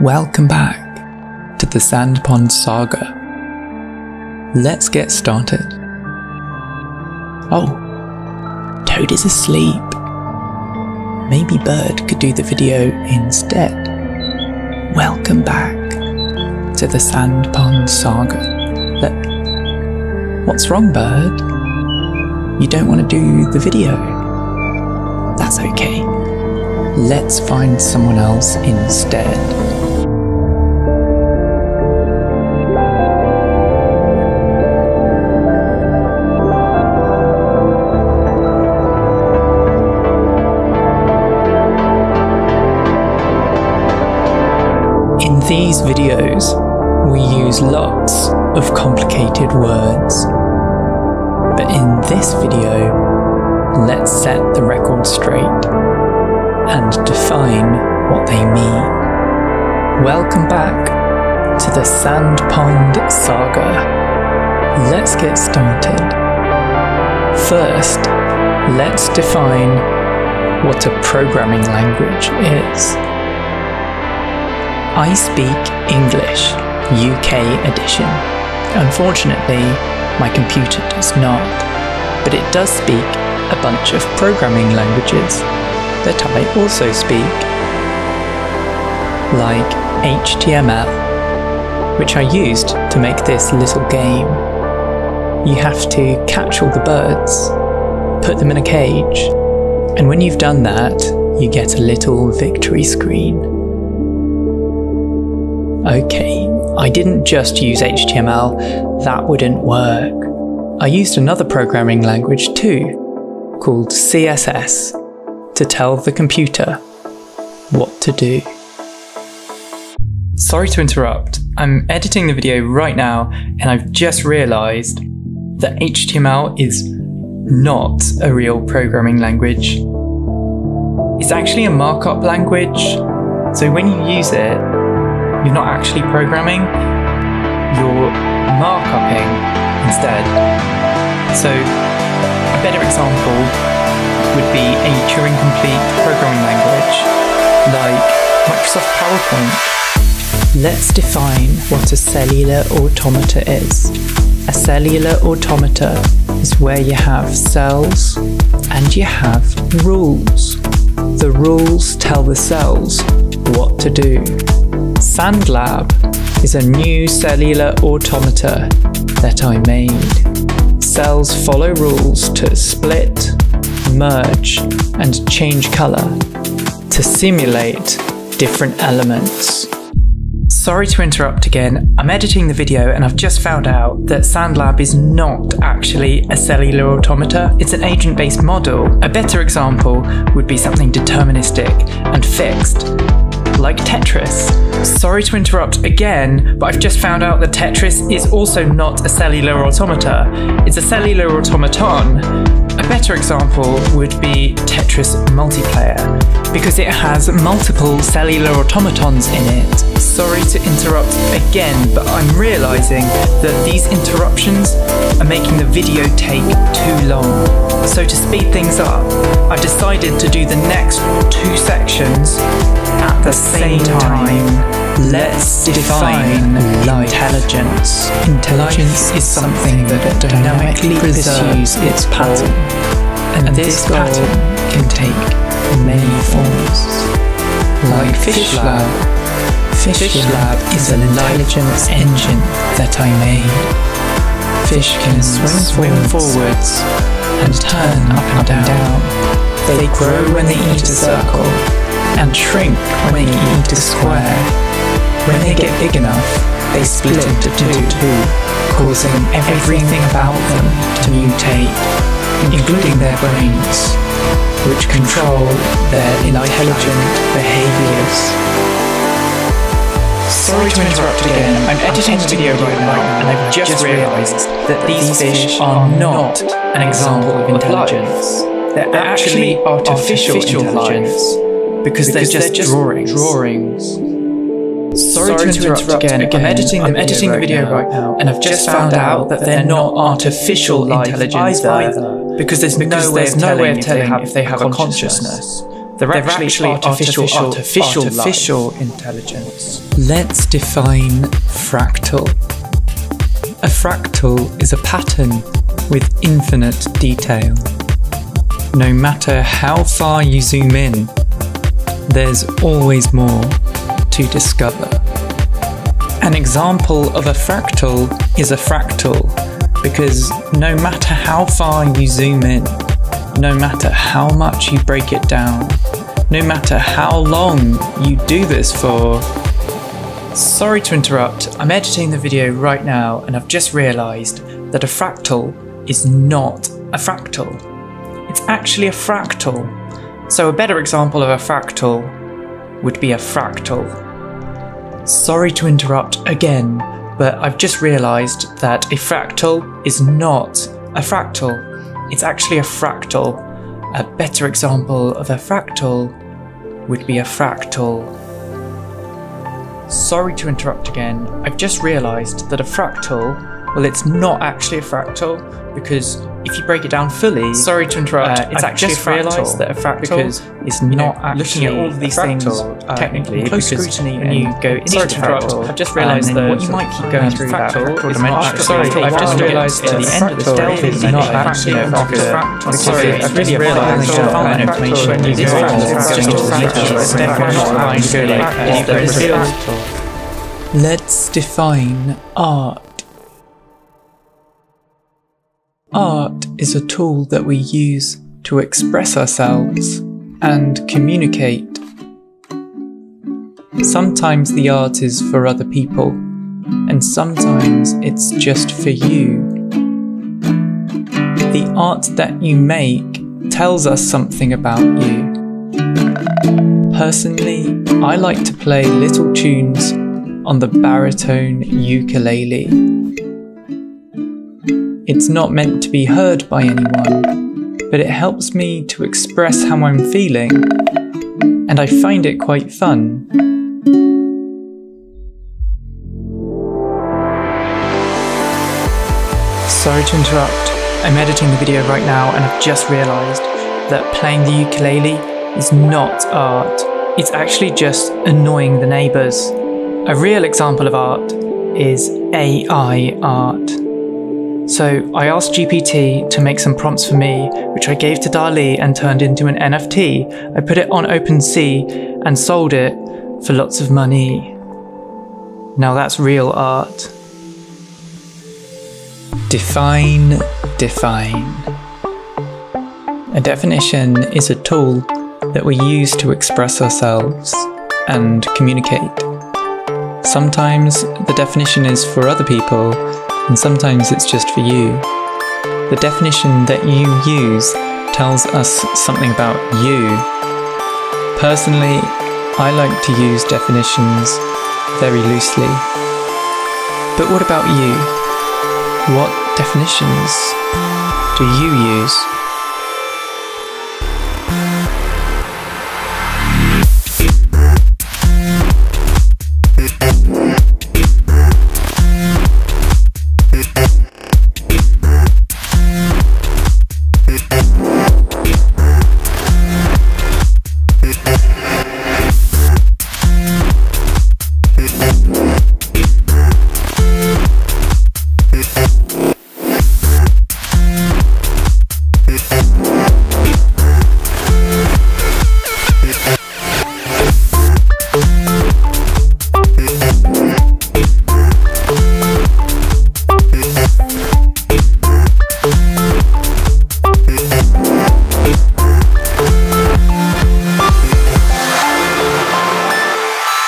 Welcome back to the Sandpond Saga. Let's get started. Oh, Toad is asleep. Maybe Bird could do the video instead. Welcome back to the Sandpond Saga. Look, what's wrong, Bird? You don't want to do the video? That's okay. Let's find someone else instead. These videos, we use lots of complicated words. But in this video, let's set the record straight and define what they mean. Welcome back to the Sand Pond Saga. Let's get started. First, let's define what a programming language is. I speak English, UK edition. Unfortunately, my computer does not, but it does speak a bunch of programming languages that I also speak, like HTML, which I used to make this little game. You have to catch all the birds, put them in a cage, and when you've done that, you get a little victory screen. Okay, I didn't just use HTML, that wouldn't work. I used another programming language too, called CSS, to tell the computer what to do. Sorry to interrupt, I'm editing the video right now and I've just realised that HTML is not a real programming language. It's actually a markup language, so when you use it, you're not actually programming, you're markupping instead. So, a better example would be a Turing complete programming language like Microsoft PowerPoint. Let's define what a cellular automata is. A cellular automata is where you have cells and you have rules. The rules tell the cells what to do. SandLab is a new cellular automata that I made. Cells follow rules to split, merge, and change color to simulate different elements. Sorry to interrupt again, I'm editing the video and I've just found out that SandLab is not actually a cellular automata, it's an agent based model. A better example would be something deterministic and fixed, like Tetris. Sorry to interrupt again, but I've just found out that Tetris is also not a cellular automata, it's a cellular automaton. A better example would be Tetris Multiplayer, because it has multiple cellular automatons in it. Sorry to interrupt again, but I'm realising that these interruptions are making the video take too long. So to speed things up, I've decided to do the next two sections the same time. Let's define intelligence. Intelligence is something that dynamically pursues its pattern, and this pattern can take many forms. Like FishLab. FishLab is an intelligence engine that I made. Fish can swim, swim forwards and turn up and down. They grow when they eat a circle and shrink when they eat a square. When they get big enough, they split into two, causing everything about them to mutate, including their brains, which control their intelligent behaviors. Sorry to interrupt again, I'm editing the video right now and I've just realised that these fish are not an example of intelligence. They're actually artificial intelligence because they're just drawings. Sorry, to interrupt, again. I'm editing the, I'm video, editing video right, right now, and I've just found out that they're not artificial intelligence either, because there's because no way of telling, if they have, if they have a consciousness. They're, They're actually, actually artificial, artificial- artificial, artificial life. intelligence. Let's define fractal. A fractal is a pattern with infinite detail. No matter how far you zoom in, there's always more to discover. An example of a fractal is a fractal because no matter how far you zoom in, no matter how much you break it down, no matter how long you do this for, Sorry to interrupt, I'm editing the video right now and I've just realised that a fractal is not a fractal. It's actually a fractal. So a better example of a fractal would be a fractal. Sorry to interrupt again, but I've just realised that a fractal is not a fractal. It's actually a fractal. A better example of a fractal would be a fractal. Sorry to interrupt again. I've just realised that a fractal, well, it's not actually a fractal because if you break it down fully, sorry to interrupt, uh, it's I've actually just a realised that a fractal because, is you know, not actually looking at all of these a things, uh, technically close scrutiny when and you go into sorry to interrupt, fractal, I've just realised then that what you might keep going um, through fractal that fractal is dimension. not sorry, I've just just realised realised at the end of the story is not not actually a a fractal. Sorry, I've it's really realised a that that information is is fractal. fractal. It's just Fractal. literally Fractal. definitely not trying to go like Fractal. it's Fractal. fractal. Let's define art. Art is a tool that we use to express ourselves and communicate. Sometimes the art is for other people, and sometimes it's just for you. The art that you make tells us something about you. Personally, I like to play little tunes on the baritone ukulele. It's not meant to be heard by anyone, but it helps me to express how I'm feeling, and I find it quite fun. Sorry to interrupt. I'm editing the video right now and I've just realised that playing the ukulele is not art. It's actually just annoying the neighbours. A real example of art is AI art. So I asked GPT to make some prompts for me, which I gave to DALL-E and turned into an NFT. I put it on OpenSea and sold it for lots of money. Now that's real art. Define, define. A definition is a tool that we use to express ourselves and communicate. Sometimes the definition is for other people, and sometimes it's just for you. The definition that you use tells us something about you. Personally, I like to use definitions very loosely. But what about you? What definitions do you use?